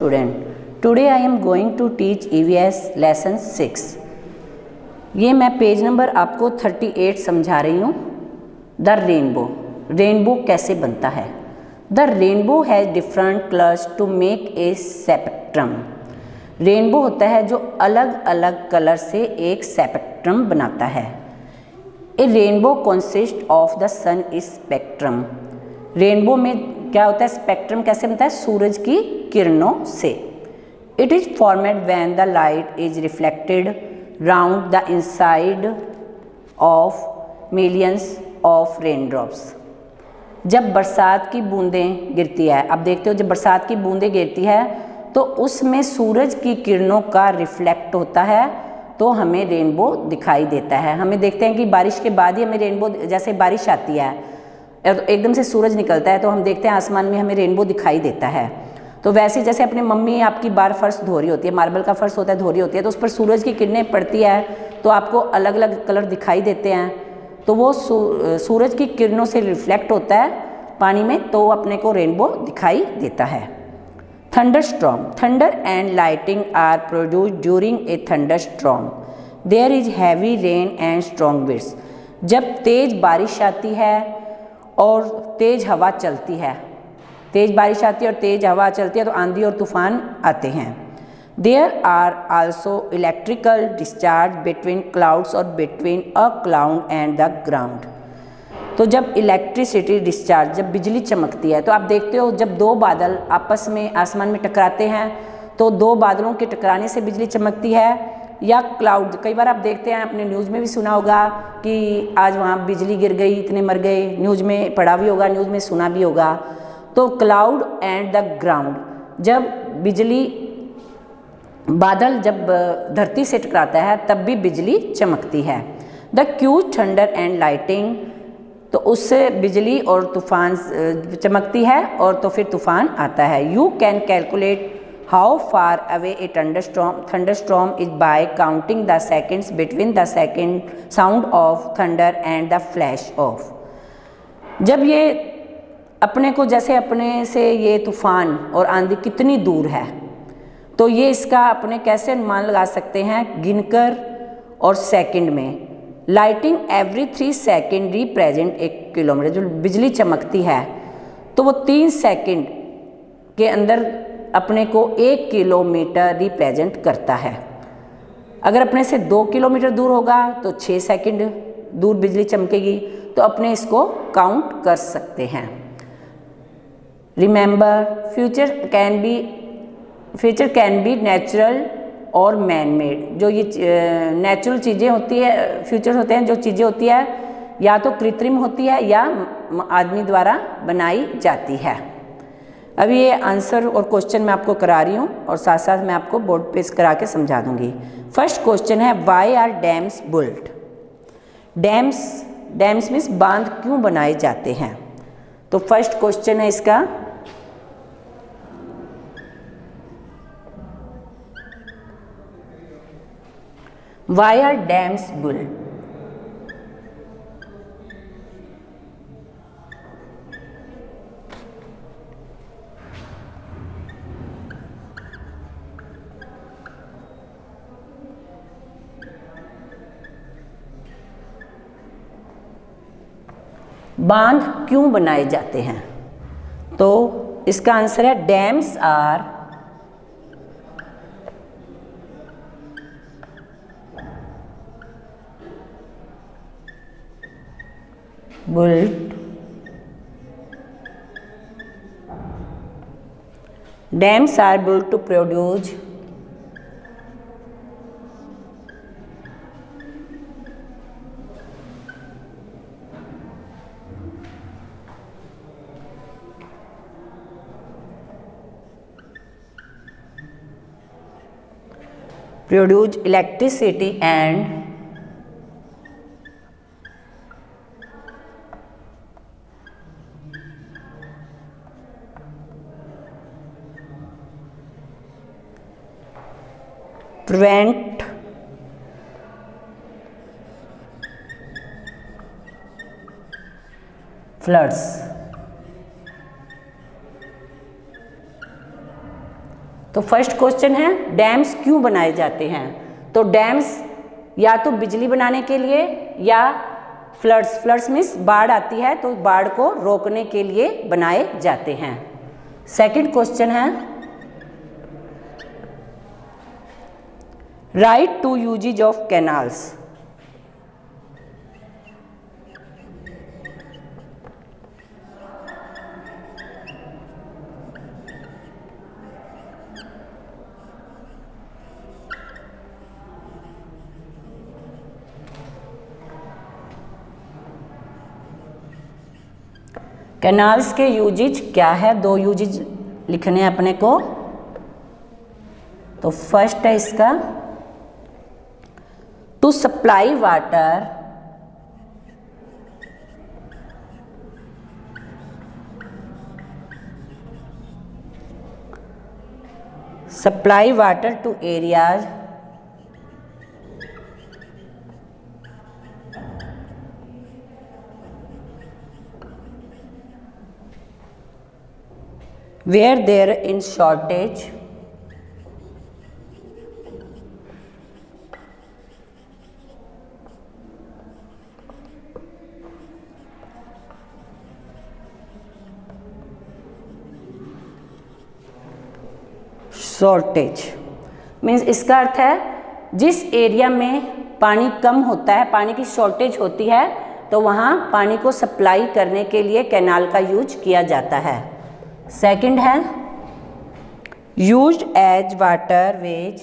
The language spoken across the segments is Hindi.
Student today I am going to teach EVS lesson six ये मैं पेज नंबर आपको थर्टी एट समझा रही हूँ द रेनबो रेनबो कैसे बनता है the rainbow has different colours to make a spectrum rainbow होता है जो अलग अलग कलर से एक सेपेक्ट्रम बनाता है a rainbow consist of the sun is spectrum rainbow में क्या होता है स्पेक्ट्रम कैसे बनता है सूरज की किरणों से it is formed when the light is reflected round the inside of millions of rain drops जब बरसात की बूंदें गिरती है अब देखते हो जब बरसात की बूंदें गिरती है तो उसमें सूरज की किरणों का रिफ्लेक्ट होता है तो हमें रेनबो दिखाई देता है हमें देखते हैं कि बारिश के बाद ही हमें रेनबो जैसे बारिश आती है एकदम से सूरज निकलता है तो हम देखते हैं आसमान में हमें रेनबो दिखाई देता है तो वैसे जैसे अपनी मम्मी आपकी बार फर्श धो रही होती है मार्बल का फर्श होता है धो रही होती है तो उस पर सूरज की किरणें पड़ती है तो आपको अलग अलग कलर दिखाई देते हैं तो वो सू, सूरज की किरणों से रिफ्लेक्ट होता है पानी में तो अपने को रेनबो दिखाई देता है thunder strong thunder and lighting are produce during a thunder strong there is heavy rain and strong winds जब तेज़ बारिश आती है और तेज़ हवा चलती है तेज़ बारिश आती है और तेज़ हवा चलती है तो आंधी और तूफान आते हैं there are also electrical discharge between clouds और between a cloud and the ground तो जब इलेक्ट्रिसिटी डिस्चार्ज जब बिजली चमकती है तो आप देखते हो जब दो बादल आपस में आसमान में टकराते हैं तो दो बादलों के टकराने से बिजली चमकती है या क्लाउड कई बार आप देखते हैं आपने न्यूज़ में भी सुना होगा कि आज वहाँ बिजली गिर गई इतने मर गए न्यूज़ में पढ़ा भी होगा न्यूज़ में सुना भी होगा तो क्लाउड एंड द ग्राउंड जब बिजली बादल जब धरती से टकराता है तब भी बिजली चमकती है the cue thunder and lighting तो उससे बिजली और तूफान चमकती है और तो फिर तूफान आता है you can calculate away far away storm thunder storm is by counting the seconds between the second sound of thunder and the flash of जब ये अपने को जैसे अपने से ये तूफ़ान और आंधी कितनी दूर है तो ये इसका अपने कैसे अनुमान लगा सकते हैं गिनकर और सेकंड में lighting every three second represent एक किलोमीटर जो बिजली चमकती है तो वो तीन सेकंड के अंदर अपने को एक किलोमीटर रिप्रेजेंट करता है अगर अपने से दो किलोमीटर दूर होगा तो छः सेकंड दूर बिजली चमकेगी तो अपने इसको काउंट कर सकते हैं remember future can be future can be natural और मैन मेड जो ये नेचुरल चीज़ें होती है फ्यूचर होते हैं जो चीज़ें होती है या तो कृत्रिम होती है या आदमी द्वारा बनाई जाती है अभी ये आंसर और क्वेश्चन मैं आपको करा रही हूँ और साथ साथ मैं आपको बोर्ड पेज करा के समझा दूंगी फर्स्ट क्वेश्चन है why are dams built dams dams means बांध क्यों बनाए जाते हैं तो फर्स्ट क्वेश्चन है इसका वाई आर डैम्स बुल्ट बांध क्यों बनाए जाते हैं तो इसका आंसर है dams are built dams are built to produce produce electricity and prevent floods तो फर्स्ट क्वेश्चन है डैम्स क्यों बनाए जाते हैं तो डैम्स या तो बिजली बनाने के लिए या फ्लड्स फ्लड्स मीन्स बाढ़ आती है तो बाढ़ को रोकने के लिए बनाए जाते हैं सेकंड क्वेश्चन है write two uses of canals canals के यूजिज क्या है दो यूजिज लिखने अपने को तो फर्स्ट है इसका to supply water supply water to areas where there in shortage shortage means इसका अर्थ है जिस एरिया में पानी कम होता है पानी की शॉर्टेज होती है तो वहाँ पानी को सप्लाई करने के लिए कैनाल का यूज किया जाता है सेकंड है use as water ways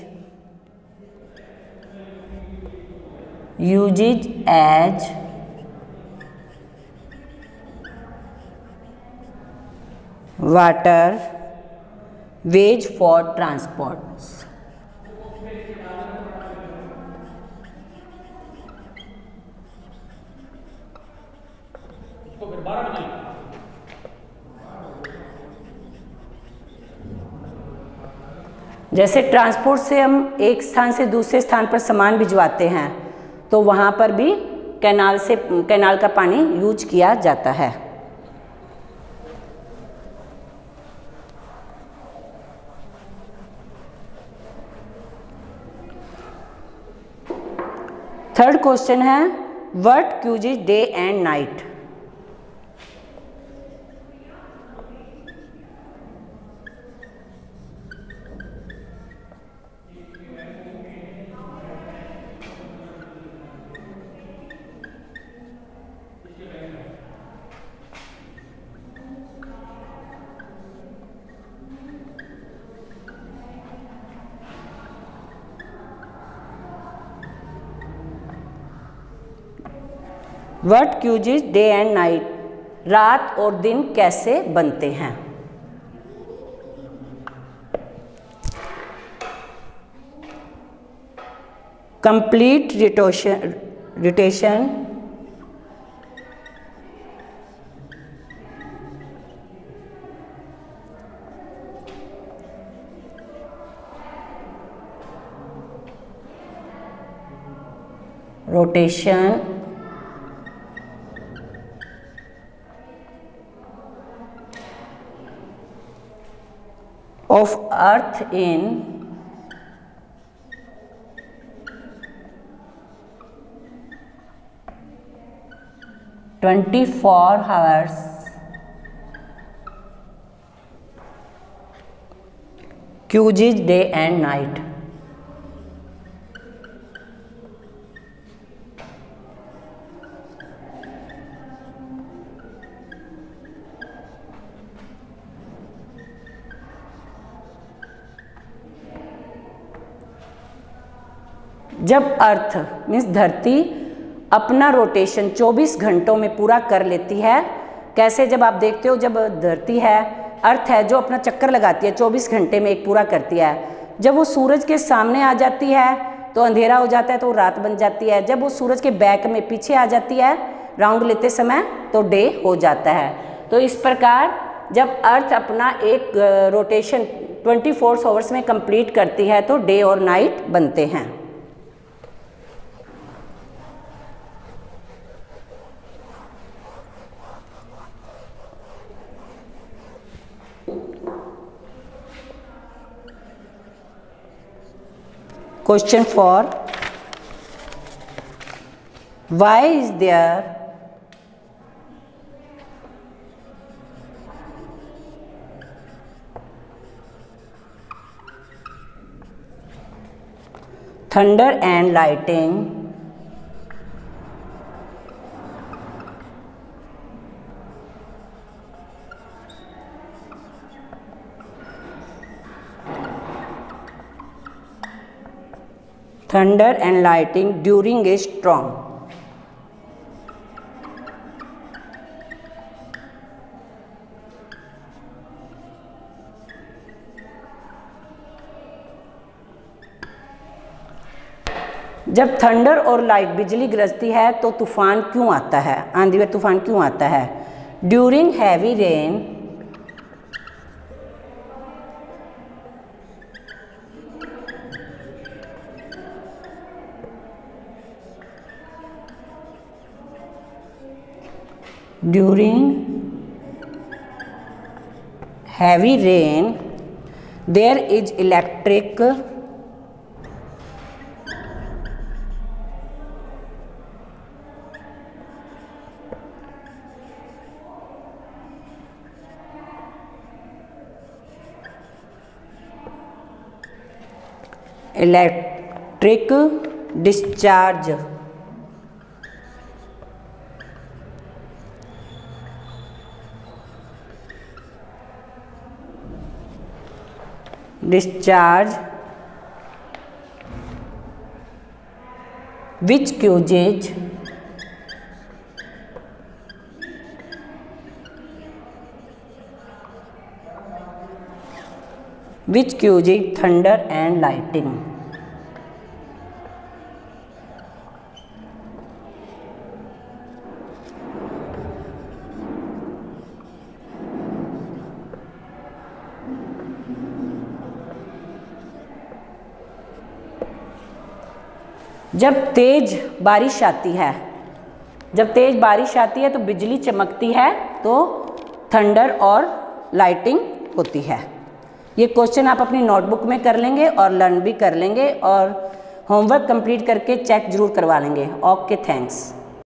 usages as water ways for transport बारह जैसे ट्रांसपोर्ट से हम एक स्थान से दूसरे स्थान पर सामान भिजवाते हैं तो वहाँ पर भी कैनाल से कैनाल का पानी यूज किया जाता है थर्ड क्वेश्चन है what cause is day and night what is day and night रात और दिन कैसे बनते हैं complete rotation rotation rotation of earth in Twenty four hours quizzes day and night. जब अर्थ मीन्स धरती अपना रोटेशन 24 घंटों में पूरा कर लेती है कैसे जब आप देखते हो जब धरती है अर्थ है जो अपना चक्कर लगाती है 24 घंटे में एक पूरा करती है जब वो सूरज के सामने आ जाती है तो अंधेरा हो जाता है तो रात बन जाती है जब वो सूरज के बैक में पीछे आ जाती है राउंड लेते समय तो डे हो जाता है तो इस प्रकार जब अर्थ अपना एक रोटेशन ट्वेंटी फोर आवर्स में कंप्लीट करती है तो डे और नाइट बनते हैं Question 4. Why is there thunder and lightning thunder and lightning during a storm जब थंडर और लाइट बिजली गरजती है तो तूफान क्यों आता है आंधी में तूफान क्यों आता है during heavy rain during heavy rain there is electric electric discharge discharge which causes which causes thunder and lightning जब तेज बारिश आती है जब तेज बारिश आती है तो बिजली चमकती है तो थंडर और लाइटिंग होती है ये क्वेश्चन आप अपनी नोटबुक में कर लेंगे और लर्न भी कर लेंगे और होमवर्क कंप्लीट करके चेक जरूर करवा लेंगे ओके थैंक्स